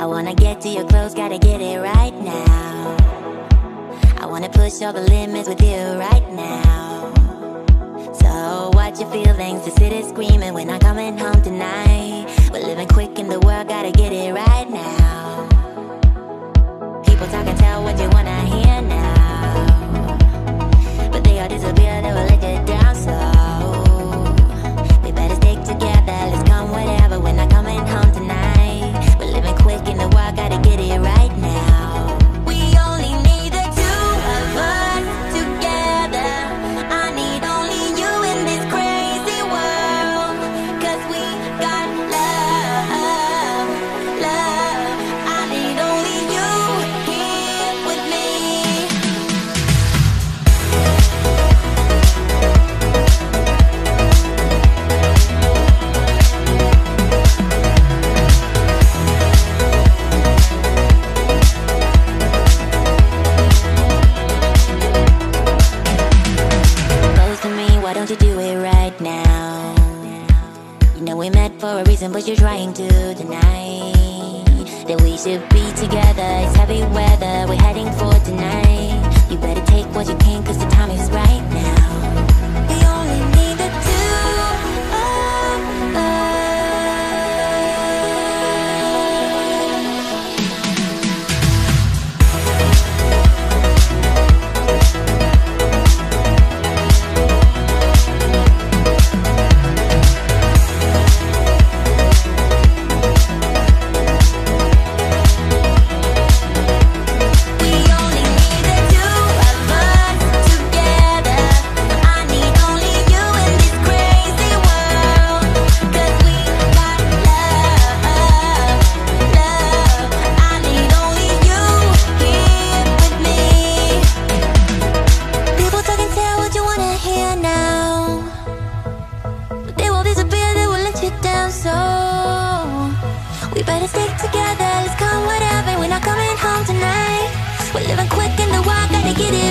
I wanna get to your clothes, gotta get it right now. I wanna push all the limits with you right now. So, watch your feelings? The city's screaming when I'm coming home tonight. We're living quick in the world, gotta get it right to do it right now? You know we met for a reason, but you're trying to deny that we should be together. It's heavy weather, we're heading for tonight. We better stick together, let's come whatever. We're not coming home tonight. We're living quick in the wild, gotta get it